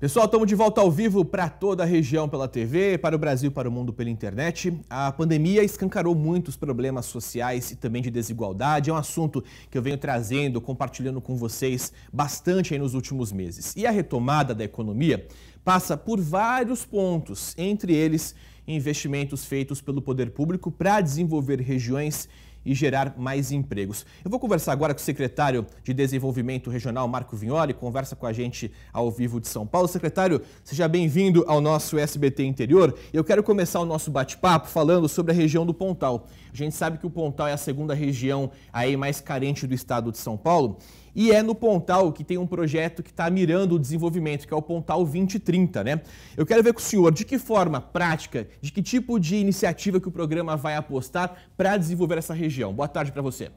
Pessoal, estamos de volta ao vivo para toda a região pela TV, para o Brasil, para o mundo pela internet. A pandemia escancarou muitos problemas sociais e também de desigualdade. É um assunto que eu venho trazendo, compartilhando com vocês bastante nos últimos meses. E a retomada da economia passa por vários pontos, entre eles investimentos feitos pelo poder público para desenvolver regiões e gerar mais empregos. Eu vou conversar agora com o secretário de Desenvolvimento Regional, Marco Vignoli, conversa com a gente ao vivo de São Paulo. Secretário, seja bem-vindo ao nosso SBT Interior. Eu quero começar o nosso bate-papo falando sobre a região do Pontal. A gente sabe que o Pontal é a segunda região aí mais carente do estado de São Paulo e é no Pontal que tem um projeto que está mirando o desenvolvimento, que é o Pontal 2030, né? Eu quero ver com o senhor de que forma prática, de que tipo de iniciativa que o programa vai apostar para desenvolver essa região. Boa tarde para você.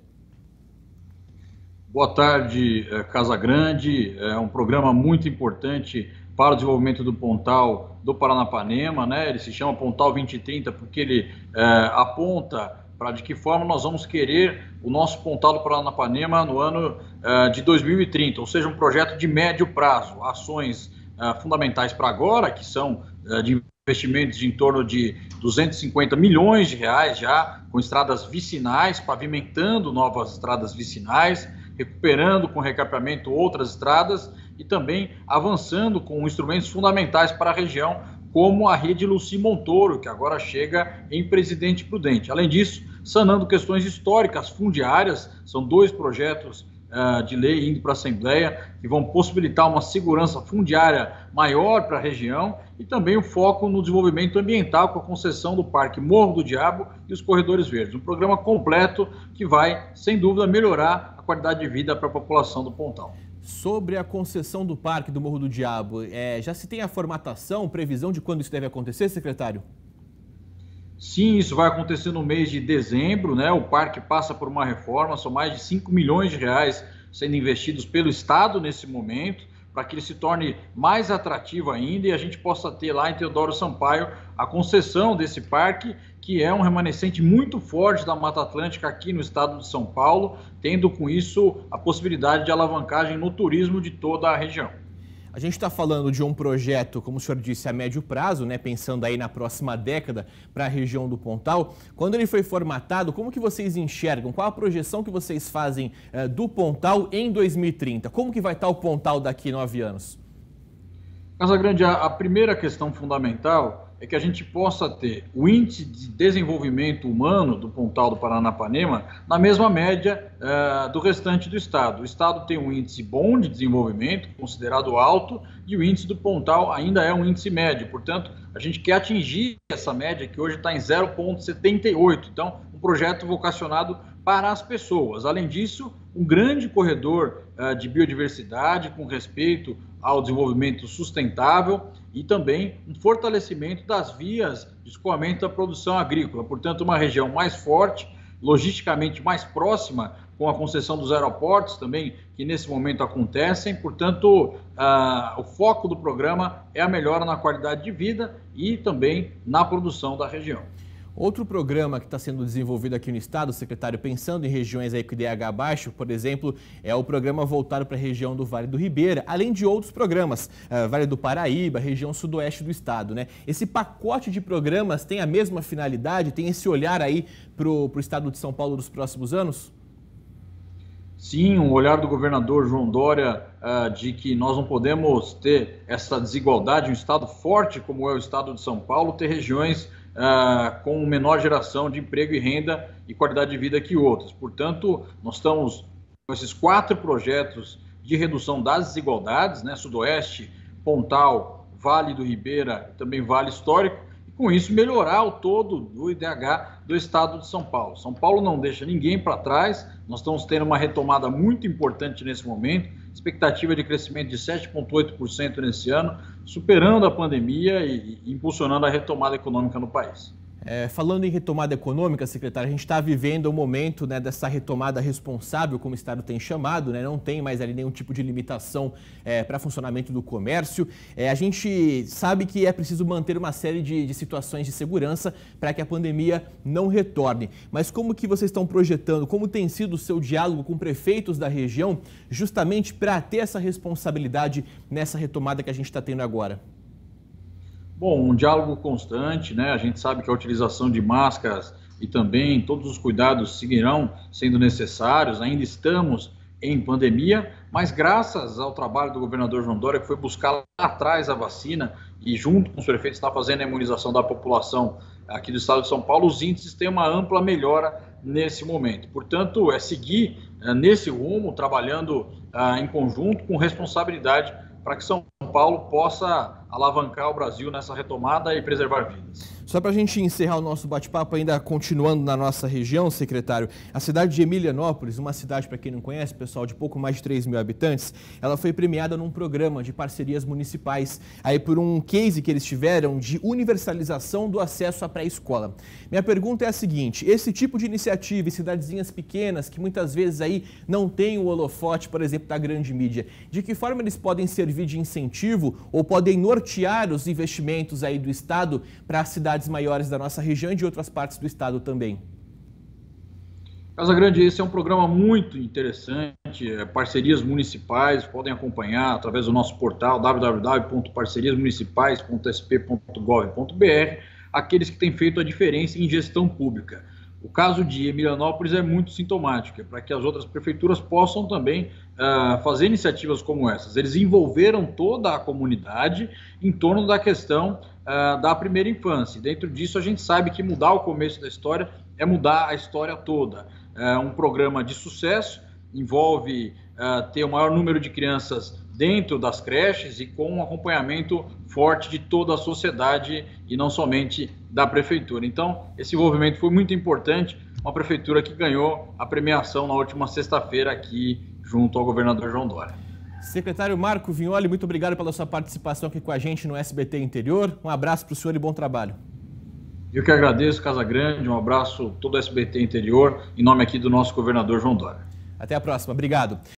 Boa tarde, eh, Casa Grande. É um programa muito importante para o desenvolvimento do Pontal do Paranapanema, né? Ele se chama Pontal 2030 porque ele é, aponta para de que forma nós vamos querer o nosso Pontal do Paranapanema no ano uh, de 2030, ou seja, um projeto de médio prazo, ações uh, fundamentais para agora, que são de investimentos em torno de 250 milhões de reais já, com estradas vicinais, pavimentando novas estradas vicinais, recuperando com recapeamento outras estradas e também avançando com instrumentos fundamentais para a região, como a rede Luci Montoro, que agora chega em Presidente Prudente. Além disso, sanando questões históricas fundiárias, são dois projetos uh, de lei indo para a Assembleia que vão possibilitar uma segurança fundiária maior para a região e também o foco no desenvolvimento ambiental com a concessão do Parque Morro do Diabo e os Corredores Verdes. Um programa completo que vai, sem dúvida, melhorar a qualidade de vida para a população do Pontal. Sobre a concessão do Parque do Morro do Diabo, é, já se tem a formatação, previsão de quando isso deve acontecer, secretário? Sim, isso vai acontecer no mês de dezembro, né? O parque passa por uma reforma, são mais de 5 milhões de reais sendo investidos pelo Estado nesse momento, para que ele se torne mais atrativo ainda e a gente possa ter lá em Teodoro Sampaio a concessão desse parque, que é um remanescente muito forte da Mata Atlântica aqui no estado de São Paulo, tendo com isso a possibilidade de alavancagem no turismo de toda a região. A gente está falando de um projeto, como o senhor disse, a médio prazo, né, pensando aí na próxima década para a região do Pontal. Quando ele foi formatado, como que vocês enxergam? Qual a projeção que vocês fazem uh, do Pontal em 2030? Como que vai estar tá o Pontal daqui nove anos? Casa Grande, a, a primeira questão fundamental é que a gente possa ter o índice de desenvolvimento humano do Pontal do Paranapanema na mesma média uh, do restante do estado. O estado tem um índice bom de desenvolvimento, considerado alto, e o índice do Pontal ainda é um índice médio. Portanto, a gente quer atingir essa média que hoje está em 0,78. Então, um projeto vocacionado para as pessoas. Além disso, um grande corredor uh, de biodiversidade com respeito ao desenvolvimento sustentável e também um fortalecimento das vias de escoamento da produção agrícola. Portanto, uma região mais forte, logisticamente mais próxima, com a concessão dos aeroportos também, que nesse momento acontecem. Portanto, uh, o foco do programa é a melhora na qualidade de vida e também na produção da região. Outro programa que está sendo desenvolvido aqui no estado, secretário, pensando em regiões aí com IDH baixo, por exemplo, é o programa voltado para a região do Vale do Ribeira, além de outros programas, uh, Vale do Paraíba, região sudoeste do estado. Né? Esse pacote de programas tem a mesma finalidade, tem esse olhar aí para o estado de São Paulo dos próximos anos? Sim, um olhar do governador João Dória uh, de que nós não podemos ter essa desigualdade, um estado forte como é o estado de São Paulo, ter regiões uh, com menor geração de emprego e renda e qualidade de vida que outras. Portanto, nós estamos com esses quatro projetos de redução das desigualdades, né, Sudoeste, Pontal, Vale do Ribeira também Vale Histórico, e com isso melhorar o todo do IDH do estado de São Paulo. São Paulo não deixa ninguém para trás, nós estamos tendo uma retomada muito importante nesse momento, expectativa de crescimento de 7,8% nesse ano, superando a pandemia e, impulsionando a retomada econômica no país. É, falando em retomada econômica, secretário, a gente está vivendo o um momento né, dessa retomada responsável, como o Estado tem chamado, né, não tem mais ali nenhum tipo de limitação é, para funcionamento do comércio. É, a gente sabe que é preciso manter uma série de, de situações de segurança para que a pandemia não retorne. Mas como que vocês estão projetando, como tem sido o seu diálogo com prefeitos da região, justamente para ter essa responsabilidade nessa retomada que a gente está tendo agora? Bom, um diálogo constante, né? A gente sabe que a utilização de máscaras e também todos os cuidados seguirão sendo necessários. Ainda estamos em pandemia, mas graças ao trabalho do governador João Dória, que foi buscar lá atrás a vacina e junto com os prefeitos está fazendo a imunização da população aqui do estado de São Paulo, os índices têm uma ampla melhora nesse momento. Portanto, é seguir é, nesse rumo, trabalhando é, em conjunto com responsabilidade para que São Paulo possa alavancar o Brasil nessa retomada e preservar vidas. Só para a gente encerrar o nosso bate-papo, ainda continuando na nossa região, secretário, a cidade de Emilianópolis, uma cidade, para quem não conhece, pessoal, de pouco mais de 3 mil habitantes, ela foi premiada num programa de parcerias municipais, aí por um case que eles tiveram de universalização do acesso à pré-escola. Minha pergunta é a seguinte, esse tipo de iniciativa em cidadezinhas pequenas, que muitas vezes aí não tem o holofote, por exemplo, da grande mídia, de que forma eles podem servir de incentivo ou podem nortear os investimentos aí do Estado para a cidade cidades maiores da nossa região e de outras partes do estado também. Casa Grande, esse é um programa muito interessante. É, parcerias municipais podem acompanhar através do nosso portal www.parceriasmunicipais.sp.gov.br aqueles que têm feito a diferença em gestão pública. O caso de Emilianópolis é muito sintomático, é para que as outras prefeituras possam também uh, fazer iniciativas como essas. Eles envolveram toda a comunidade em torno da questão uh, da primeira infância. Dentro disso, a gente sabe que mudar o começo da história é mudar a história toda. É um programa de sucesso, envolve uh, ter o maior número de crianças dentro das creches e com um acompanhamento forte de toda a sociedade e não somente da prefeitura. Então, esse envolvimento foi muito importante. Uma prefeitura que ganhou a premiação na última sexta-feira aqui junto ao governador João Dória. Secretário Marco Vignoli, muito obrigado pela sua participação aqui com a gente no SBT Interior. Um abraço para o senhor e bom trabalho. Eu que agradeço, Casa Grande, um abraço todo o SBT Interior, em nome aqui do nosso governador João Dória. Até a próxima, obrigado.